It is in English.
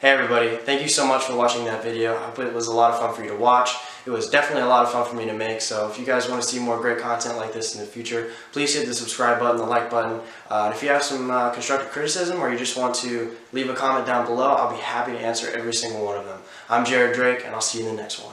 Hey everybody, thank you so much for watching that video. I hope it was a lot of fun for you to watch. It was definitely a lot of fun for me to make, so if you guys want to see more great content like this in the future, please hit the subscribe button, the like button. Uh, if you have some uh, constructive criticism or you just want to leave a comment down below, I'll be happy to answer every single one of them. I'm Jared Drake, and I'll see you in the next one.